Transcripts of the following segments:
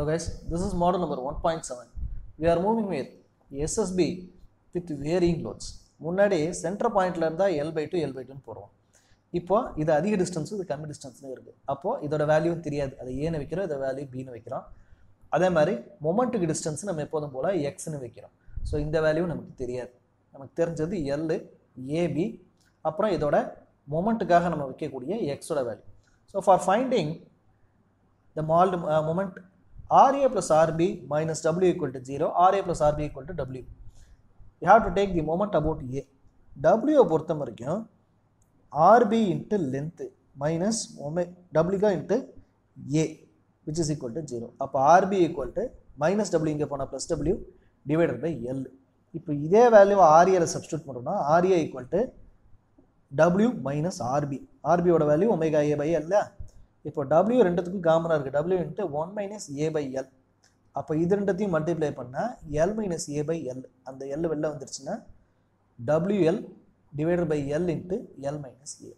Hello guys, this is model number 1.7. We are moving with SSB with varying loads. முன்னாடி centre பாயிண்ட்ல இருந்தா L by two L by டூன்னு போடுவோம். இப்போ இது அதிக டிஸ்டன்ஸ் இது கம்மி டிஸ்டன்ஸ்னு இருக்குது அப்போது இதோட வேல்யூ தெரியாது. அதை ஏன்னு வைக்கிறோம் இதை வேல்யூ பின்னு வைக்கிறோம். அதே மாதிரி மொமெண்ட்டுக்கு டிஸ்டன்ஸ் நம்ம எப்போதும் போல் எக்ஸ்னு வைக்கிறோம். ஸோ இந்த வேல்யூ நமக்கு தெரியாது. நமக்கு தெரிஞ்சது எல் ஏபி அப்புறம் இதோட மொமெண்ட்டுக்காக நம்ம வைக்கக்கூடிய எக்ஸோட value so for finding the mould moment RA plus RB minus W equal to 0, RA plus RB equal to W. You have to take the moment about A. W பொறுத்த வரைக்கும் RB into length minus W into A which is equal to 0. அப்போ RB equal to minus W இங்கே போனால் plus W divided by L. இப்போ இதே value RA substitute பண்ணோம்னா RA equal to W minus RB. RB ஓட value omega A by L இல்லையா இப்போ W ரெண்டுத்துக்கும் காமனாக இருக்குது W into one minus A by L அப்போ இது ரெண்டத்தையும் மல்டிப்ளை பண்ணால் L minus A by L அந்த எல் வெளில வந்துருச்சுன்னா WL divided by L into L minus A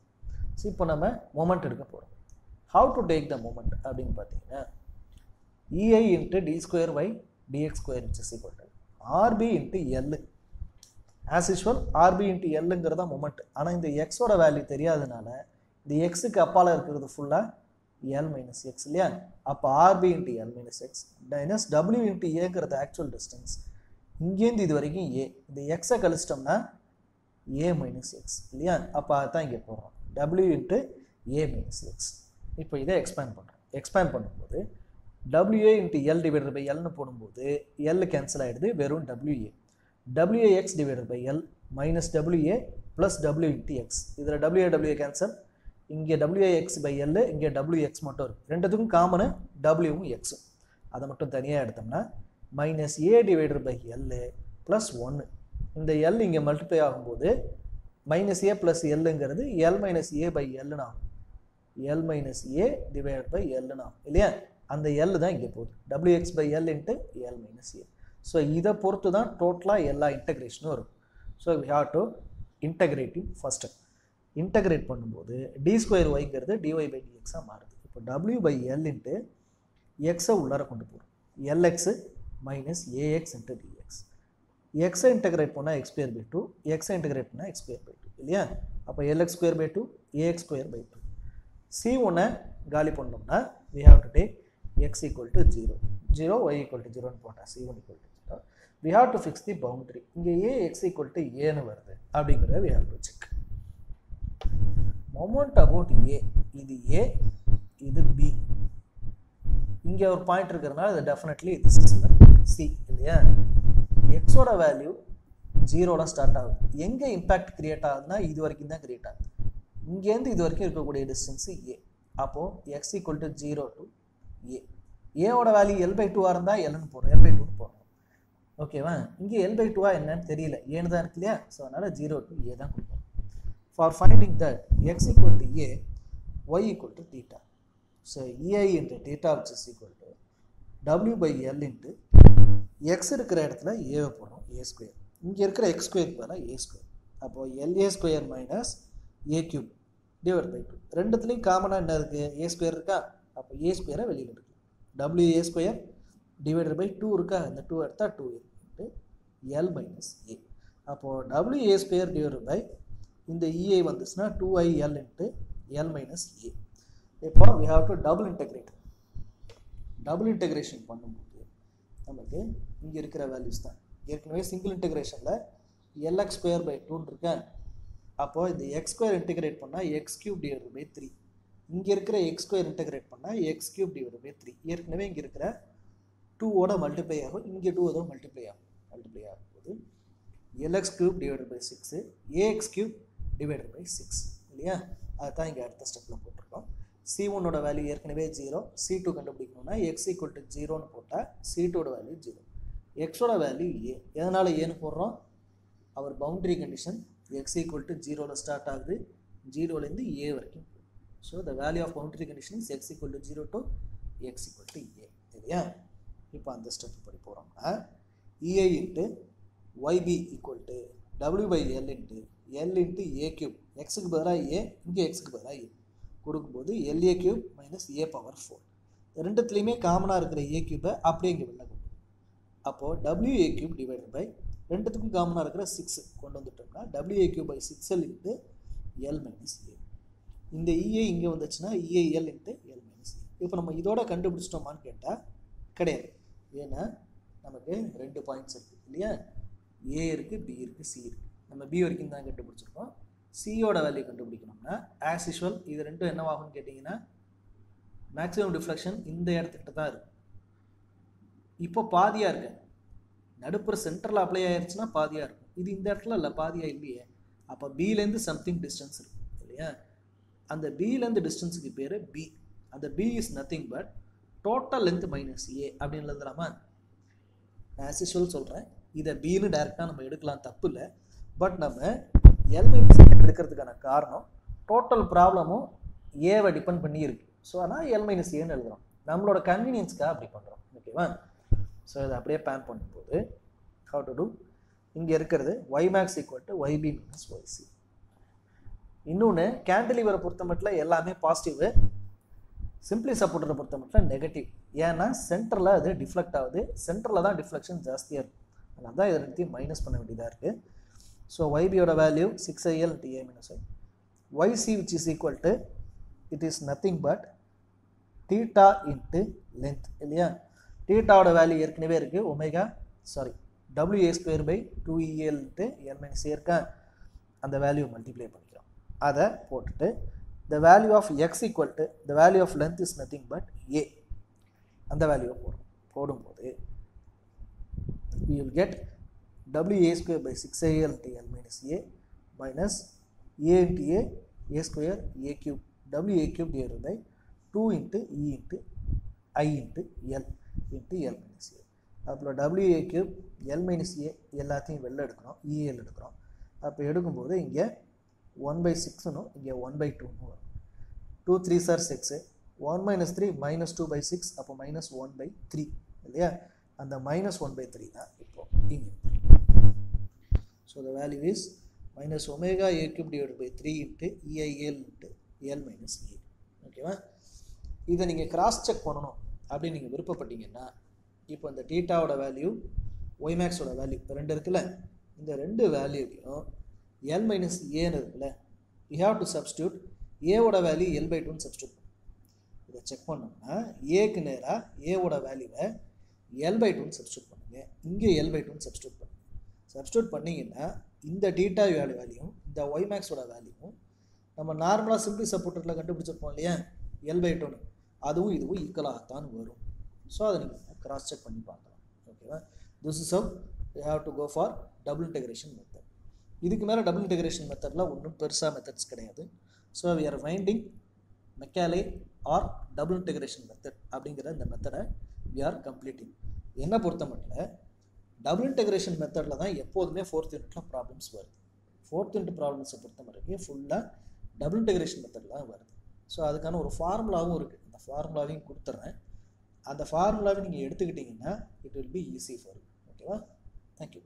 so இப்போ நம்ம மொமெண்ட் எடுக்க போகிறோம் how to take the moment அப்படின்னு பார்த்தீங்கன்னா EI into D square by DX square inches equal RB into L as usual RB into எல்லுங்கிறதா moment ஆனால் இந்த எக்ஸோட value தெரியாதனால இந்த எக்ஸுக்கு அப்பால் இருக்கிறது ஃபுல்லாக எல் மைனஸ் எக்ஸ் இல்லையா? அப்போ RB into L minus X minus W into ஏங்கிறது ஆக்சுவல் டிஸ்டன்ஸ் இங்கேருந்து இது வரைக்கும் ஏ இந்த எக்ஸை கழிச்சிட்டோம்னா ஏ மைனஸ் எக்ஸ் இல்லையா? அப்போ அதுதான் இங்கே போகிறோம் W into A minus X இப்போ இதை எக்ஸ்பேண்ட் பண்ணுறோம் எக்ஸ்பேண்ட் பண்ணும்போது W A into L divided by எல்னு போடும்போது எல் கேன்சல் ஆகிடுது வெறும் W A W A X divided by L minus W A plus W into X இதில் W A W A cancel இங்கே W X by L இங்கே W X மட்டும் இருக்குது ரெண்டுத்துக்கும் common டபிள்யூவும் எக்ஸும் அதை மட்டும் தனியாக எடுத்தோம்னா minus A divided by L plus ஒன்று இந்த எல் இங்கே மல்டிப்ளை ஆகும்போது மைனஸ் ஏ ப்ளஸ் எல்லுங்கிறது எல் மைனஸ் ஏ பை எல்லுன்னு ஆகும் L minus A divide by எல்லுன்னு ஆகும் இல்லையா? அந்த எல் தான் இங்கே போகுது. WX by L into L minus A so இதை பொறுத்து தான் டோட்டலாக எல்லா இன்டகிரேஷனும் இருக்கும் so we have to integrative first integrate பண்ணும்போது டி ஸ்கொயர் ஒய்ங்கிறது டிஒய் பை டிஎக்ஸாக மாறுது. இப்போ டபிள்யூ பை எல் இன்ட்டு எக்ஸை உள்ளார கொண்டு போகிறோம் LX minus AX into DX எக்ஸை இன்டகிரேட் பண்ணால் எக்ஸ் ஸ்கொயர் பை டூ எக்ஸை இன்டகிரேட் பண்ணால் எக்ஸ் ஸ்கொயர் பை டூ இல்லையா? அப்போ LX square by two AX square by two C ஒன்னை காலி பண்ணோம்னா we have to take X equal to zero zero Y equal to ஜீரோன்னு போட்டால் C one equal to zero we have to fix the boundary இங்கே A X equal to ஏன்னு வருது. அப்படிங்கிறத we have to moment about A இது A இது B இங்கே ஒரு பாயிண்ட் இருக்கிறதுனால இது டெஃபினெட்லி இது சி இல்லையா? எக்ஸோட வேல்யூ ஜீரோட ஸ்டார்ட் ஆகுது. எங்கே இம்பேக்ட் கிரியேட் ஆகுதுன்னா இது வரைக்கும் தான் கிரியேட் ஆகுது. இங்கேருந்து இது வரைக்கும் இருக்கக்கூடிய டிஸ்டன்ஸு ஏ. அப்போது X equal to zero to A ஏவோட வேல்யூ எல் பை டூவாக இருந்தால் எல்னு போடுறோம். எல் பை டூன்னு போடுறோம். ஓகேவா இங்கே எல் பை டூவாக என்னன்னு தெரியல. ஏன்னு தான் இருக்கு இல்லையா? ஸோ அதனால் ஜீரோ டு ஏ தான் கொடுப்போம். For finding that x equal to a, y equal to theta. So, ei into theta which is equal to w by l into x இருக்கிற இடத்துல ஏவை போடணும் ஏ ஸ்கொயர் இங்கே இருக்கிற எக்ஸ் ஸ்கொயருக்கு பதிலாக ஏ ஸ்கொயர் அப்போது LA square minus A cube divide by two ரெண்டுத்துலேயும் காமனாக என்ன இருக்குது ஏ ஸ்கொயர் இருக்கா? அப்போ ஏ ஸ்கொயரை வெளியில் இருக்குது W A square divided by two இருக்கா? இந்த டூ எடுத்தால் two into L minus A அப்போது W A square divide by இந்த இஏ வந்துச்சுன்னா two I L into L minus A இப்போ we have to double integrate double integration பண்ணும்போது நமக்கு இங்கே இருக்கிற வேல்யூஸ் தான். ஏற்கனவே சிங்கிள் இன்டெக்ரேஷனில் எல்எக்ஸ் ஸ்கொயர் பை டூன்னு இருக்கேன் அப்போது இந்த எக்ஸ் ஸ்கொயர் இன்டெகிரேட் பண்ணால் X cube divide by three இங்கே இருக்கிற எக்ஸ் ஸ்கொயர் இன்டெகிரேட் பண்ணால் X cube divide by three ஏற்கனவே இங்கே இருக்கிற டூவோட மல்டிப்ளை ஆகும். இங்கே டூ அதோ மல்டிப்ளை ஆகும். மல்டிப்ளை ஆகும்போது LX cube divide by six AX cube divided by six இல்லையா? அதுதான் இங்கே அடுத்த ஸ்டெப்பில் போட்டிருக்கோம். சி ஒன்னோட வேல்யூ ஏற்கனவே ஜீரோ சி டூ கண்டுபிடிக்கணும்னா எக்ஸ் ஈக்குவல் டு ஜீரோன்னு போட்டால் சி டூட வேல்யூ ஜீரோ எக்ஸோட வேல்யூ ஏ எதனால் ஏன்னு போடுறோம்? அவர் boundary condition X equal to ஜீரோவில் ஸ்டார்ட் ஆகுது. ஜீரோலேருந்து ஏ வரைக்கும். So the value of boundary condition is X equal to zero to X equal to A இல்லையா இப்போ அந்த ஸ்டெப் படி போகிறோம்னா EA into YB equal to W by L into L into A cube எக்ஸுக்கு பதிலாக A இங்கே எக்ஸுக்கு பதிலாக ஏ கொடுக்கும்போது L A cube minus A power four ரெண்டுத்துலேயுமே காமனாக இருக்கிற ஏ கியூபை அப்படியே இங்கே வெளில கொண்டு அப்போது W A cube divide by ரெண்டுத்துக்கும் காமனாக இருக்கிற சிக்ஸ் கொண்டு வந்துட்டோம்னா W A cube by six L into L minus A இந்த இஏ இங்கே வந்துச்சுன்னா EAL into L minus A இப்போ நம்ம இதோட கண்டுபிடிச்சிட்டோமான்னு கேட்டால் கிடையாது. ஏன்னா நமக்கு ரெண்டு பாயிண்ட்ஸ் இருக்குது இல்லையா? ஏ இருக்குது பி இருக்குது சி இருக்குது நம்ம பி வரைக்கும் தான் கண்டுபிடிச்சிருக்கோம். சியோட வேல்யூ கண்டுபிடிக்கணும்னா ஆஸ் யூஷுவல் இது ரெண்டும் என்னவாகும்னு கேட்டிங்கன்னா மேக்ஸிமம் டிஃப்ளெக்ஷன் இந்த இடத்துக்கிட்ட தான் இருக்கும். இப்போ பாதியாக இருக்கு. நடுப்புற சென்டரில் அப்ளை ஆயிடுச்சுன்னா பாதியாக இருக்கும். இது இந்த இடத்துல இல்லை பாதியாக இல்லையே. அப்போ பிலேருந்து சம்திங் டிஸ்டன்ஸ் இருக்கும் இல்லையா? அந்த பிலேருந்து டிஸ்டன்ஸுக்கு பேர் பி அந்த B is nothing but total length minus A அப்படின்னு எழுதலாமா? ஆஸ் யூஷுவல் சொல்கிறேன் இதை பின்னு டைரெக்டாக நம்ம எடுக்கலாம் தப்பு இல்லை பட் நம்ம எல்மைனஸ் எடுக்கிறதுக்கான காரணம் டோட்டல் ப்ராப்ளமும் ஏவை டிபெண்ட் பண்ணி இருக்கு ஸோ ஆனால் எல்மைனஸ் ஏன்னு எழுதுறோம். நம்மளோட கன்வீனியன்ஸ்க்காக அப்படி பண்ணுறோம் ஓகேவா ஸோ இதை அப்படியே பேன் பண்ணும்போது ஹவு டு டூ இங்கே இருக்கிறது Y max equal to YB minus YC இன்னொன்று கேண்டிலிவரை பொறுத்த மட்டும் எல்லாமே பாசிட்டிவு சிம்பிளி சப்போர்ட்டரை பொறுத்த மட்டும் நெகட்டிவ் ஏன்னா சென்டரில் அது டிஃப்ளெக்ட் ஆகுது. சென்டரில் தான் டிஃப்ளெக்ஷன் ஜாஸ்தியாக இருக்கும் அதனால தான் இதை ரெண்டுத்தையும் மைனஸ் பண்ண வேண்டியதாக இருக்குது so ஒய்பியோட value six IL DA minus Y YC which is equal to it is nothing but theta into length இல்லையா? தீட்டாவோட வேல்யூ ஏற்கனவே இருக்குது omega sorry WA square by two EL into L minus இருக்கா? அந்த value multiply பண்ணிக்கிறோம். அதை போட்டுட்டு the value of X equal to the value of length is nothing but A அந்த வேல்யூவை போடும் போடும்போது we will get wa square by 6al into l minus a minus a into a a square a cube wa cube divided by 2 into e into i into l into l minus a அப்புறம் wa cube l minus a எல்லாத்தையும் வெளில எடுக்கிறோம் el எடுக்கிறோம் அப்போ எடுக்கும்போது இங்கே one by சிக்ஸ்னும் இங்கே one by டூன்னு வரும் two three sir six one minus three minus two by six அப்போ மைனஸ் ஒன் பை த்ரீ இல்லையா அந்த மைனஸ் ஒன் பை த்ரீ தான் இப்போ இங்கே. So the value is minus omega A cube divide by three into EIL into L minus A ஓகேவா இதை நீங்கள் cross check பண்ணணும் அப்படின்னு நீங்கள் விருப்பப்பட்டீங்கன்னா இப்போ இந்த டீட்டாவோட வேல்யூ ஒய்மேக்ஸோட வேல்யூ ரெண்டு இருக்குல்ல? இந்த ரெண்டு வேல்யூலையும் எல் மைனஸ் ஏன்னு இருக்குல்ல? யூ ஹாவ் டு சப்ஸ்டியூட் ஏவோட வேல்யூ எல் பை டூன்னு சப்ஸ்டியூட் இதை செக் பண்ணோம்னா ஏக்கு நேராக ஏவோட வேல்யூவை எல் பை டூன்னு சப்ஸ்டியூட் பண்ணுங்கள் இங்கே எல் பை டூன்னு சப்ஸ்டியூட் பண்ணுங்கள் சப்ஸ்டியூட் பண்ணிங்கன்னா இந்த டீட்டா வேல்யூ வேல்யூவும் இந்த ஒய் மேக்ஸோட வேல்யூவும் நம்ம நார்மலாக சிம்பிள் சப்போர்ட்டரில் கண்டுபிடிச்சிருப்போம் இல்லையா? எல் பை டூன்னு அதுவும் இதுவும் ஈக்குவலாகத்தான் வரும். ஸோ அதை நீங்கள் கிராஸ் செக் பண்ணி பார்க்கலாம். ஓகேவா this is how you have to go for double integration method இதுக்கு மேலே டபுள் இன்டெகிரேஷன் மெத்தடில் ஒன்றும் பெருசாக மெத்தட்ஸ் கிடையாது. So we are finding Macaulay or double integration method அப்படிங்கிற இந்த மெத்தடை வி ஆர் கம்ப்ளீட்டிங் என்னை பொறுத்த மட்டும் டபுள் இன்டெகிரேஷன் மெத்தடில் தான் எப்போதுமே ஃபோர்த் யூனிட்டில் ப்ராப்ளம்ஸ் வருது. ஃபோர்த் யூனிட் ப்ராப்ளம்ஸை பொறுத்த வரைக்கும் ஃபுல்லாக டபுள் இன்டெகிரேஷன் மெத்தடில் தான் வருது. ஸோ அதுக்கான ஒரு ஃபார்முலாவும் இருக்குது அந்த ஃபார்முலாவையும் கொடுத்துட்றேன் அந்த ஃபார்முலாவை நீங்கள் எடுத்துக்கிட்டிங்கன்னா it will be easy for ஓகேவா தேங்க்யூ